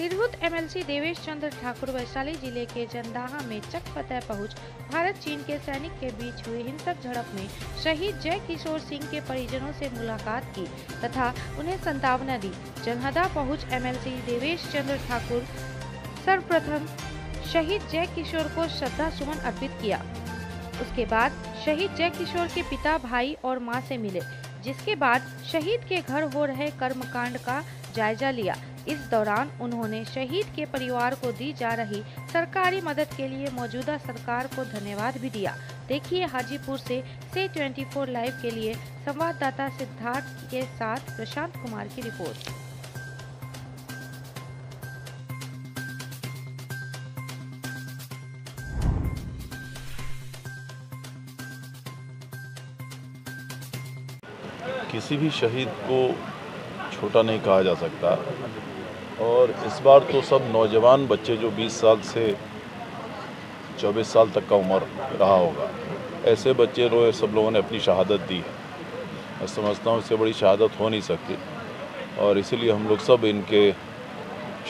Tirhut MLC Devesh Chandra Thakur Vaishali ज़िले के जंदाहा में चक फतेह पहुँच भारत चीन के सैनिक के बीच हुई हिंसक झड़प में शहीद जय किशोर सिंह के परिजनों से मुलाकात की तथा उन्हें संतावना दी। जनहदा पहुँच एमएलसी देवेश चंद्र ठाकुर सर्वप्रथम शहीद जय किशोर को श्रद्धा सुमन अर्पित किया। उसके बाद शहीद जय किशोर के पिता, भाई और माँ से मिले, जिसके बाद शहीद के घर हो रहे कर्मकांड का जायजा लिया। इस दौरान उन्होंने शहीद के परिवार को दी जा रही सरकारी मदद के लिए मौजूदा सरकार को धन्यवाद भी दिया। देखिए हाजीपुर से से 24 लाइव के लिए संवाददाता सिद्धार्थ के साथ प्रशांत कुमार की रिपोर्ट। किसी भी शहीद को छोटा नहीं कहा जा सकता। और इस बार तो सब नौजवान बच्चे जो 20 साल से 24 साल तक का उम्र रहा होगा ऐसे बच्चे रो सब लोगों ने अपनी शहादत दी है। मैं समझता हूँ इससे बड़ी शहादत हो नहीं सकती। और इसीलिए हम लोग सब इनके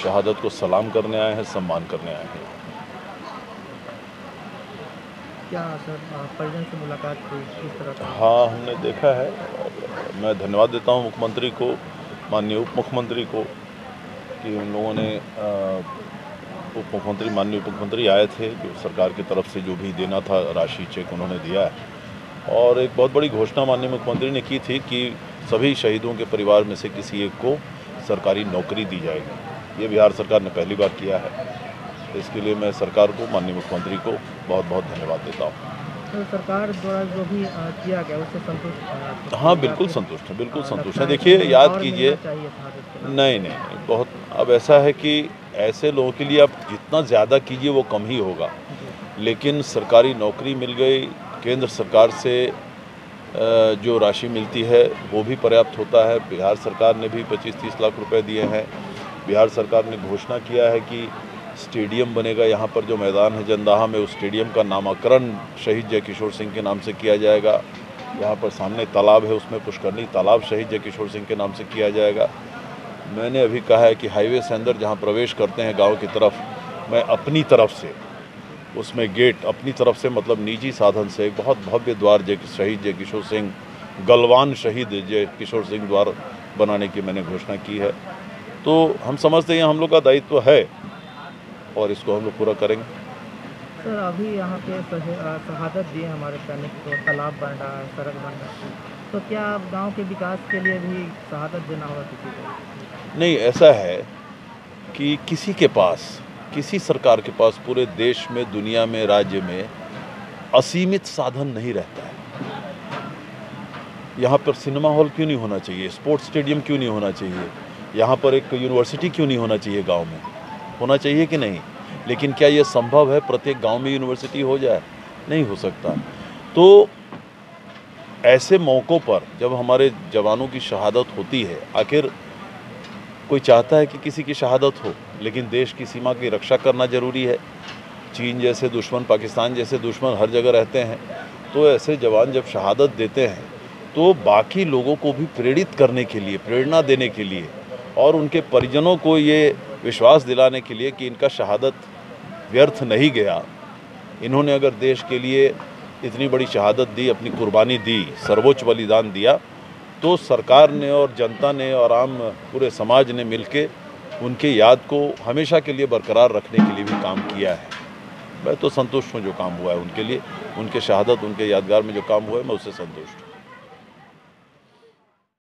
शहादत को सलाम करने आए हैं सम्मान करने आए हैं। क्या सर परिजन से मुलाकात हुई किस तरह का हाँ हमने देखा है। मैं धन्यवाद देता हूँ मुख्यमंत्री को माननीय उप मुख्यमंत्री को। कि उन लोगों ने उप मुख्यमंत्री माननीय उप मुख्यमंत्री आए थे, जो सरकार की तरफ़ से जो भी देना था, राशि चेक उन्होंने दिया है। और एक बहुत बड़ी घोषणा माननीय मुख्यमंत्री ने की थी कि सभी शहीदों के परिवार में से किसी एक को सरकारी नौकरी दी जाएगी। ये बिहार सरकार ने पहली बार किया है। इसके लिए मैं सरकार को, माननीय मुख्यमंत्री को बहुत बहुत धन्यवाद देता हूँ। तो सरकार द्वारा जो भी किया गया उससे संतुष्ट हाँ बिल्कुल संतुष्ट है बिल्कुल संतुष्ट है। देखिए याद कीजिए। नहीं नहीं नहीं, बहुत अब ऐसा है कि ऐसे लोगों के लिए आप जितना ज़्यादा कीजिए वो कम ही होगा। लेकिन सरकारी नौकरी मिल गई केंद्र सरकार से जो राशि मिलती है वो भी पर्याप्त होता है। बिहार सरकार ने भी 25-30 लाख रुपए दिए हैं। बिहार सरकार ने घोषणा किया है कि स्टेडियम बनेगा। यहाँ पर जो मैदान है जंदाहा में, उस स्टेडियम का नामकरण शहीद जय किशोर सिंह के नाम से किया जाएगा। यहाँ पर सामने तालाब है, उसमें पुष्करनी तालाब शहीद जय किशोर सिंह के नाम से किया जाएगा। मैंने अभी कहा है कि हाईवे से अंदर जहाँ प्रवेश करते हैं गाँव की तरफ़, मैं अपनी तरफ़ से, उसमें गेट अपनी तरफ़ से मतलब निजी साधन से एक बहुत भव्य द्वार जय शहीद जय किशोर सिंह, गलवान शहीद जय किशोर सिंह द्वार बनाने की मैंने घोषणा की है। तो हम समझते हैं, हम लोग का दायित्व है और इसको हम लोग पूरा करेंगे। सर अभी यहाँ पे शहादत दिए हमारे सैनिक को तालाब बन रहा है सड़क बन रहा है। तो क्या आप गाँव के विकास के लिए भी शहादत देना होगा किसी को? नहीं ऐसा है कि किसी के पास किसी सरकार के पास पूरे देश में दुनिया में राज्य में असीमित साधन नहीं रहता है। यहाँ पर सिनेमा हॉल क्यों नहीं होना चाहिए? स्पोर्ट्स स्टेडियम क्यों नहीं होना चाहिए? यहाँ पर एक यूनिवर्सिटी क्यों नहीं होना चाहिए गाँव में? होना चाहिए कि नहीं? लेकिन क्या ये संभव है प्रत्येक गाँव में यूनिवर्सिटी हो जाए? नहीं हो सकता। तो ऐसे मौक़ों पर जब हमारे जवानों की शहादत होती है, आखिर कोई चाहता है कि किसी की शहादत हो, लेकिन देश की सीमा की रक्षा करना ज़रूरी है। चीन जैसे दुश्मन, पाकिस्तान जैसे दुश्मन हर जगह रहते हैं। तो ऐसे जवान जब शहादत देते हैं तो बाकी लोगों को भी प्रेरित करने के लिए, प्रेरणा देने के लिए और उनके परिजनों को ये विश्वास दिलाने के लिए कि इनका शहादत व्यर्थ नहीं गया। इन्होंने अगर देश के लिए इतनी बड़ी शहादत दी, अपनी कुर्बानी दी, सर्वोच्च बलिदान दिया तो सरकार ने और जनता ने और आम पूरे समाज ने मिलके उनके याद को हमेशा के लिए बरकरार रखने के लिए भी काम किया है। मैं तो संतुष्ट हूँ जो काम हुआ है उनके लिए। उनके शहादत, उनके यादगार में जो काम हुआ है, मैं उससे संतुष्ट हूँ।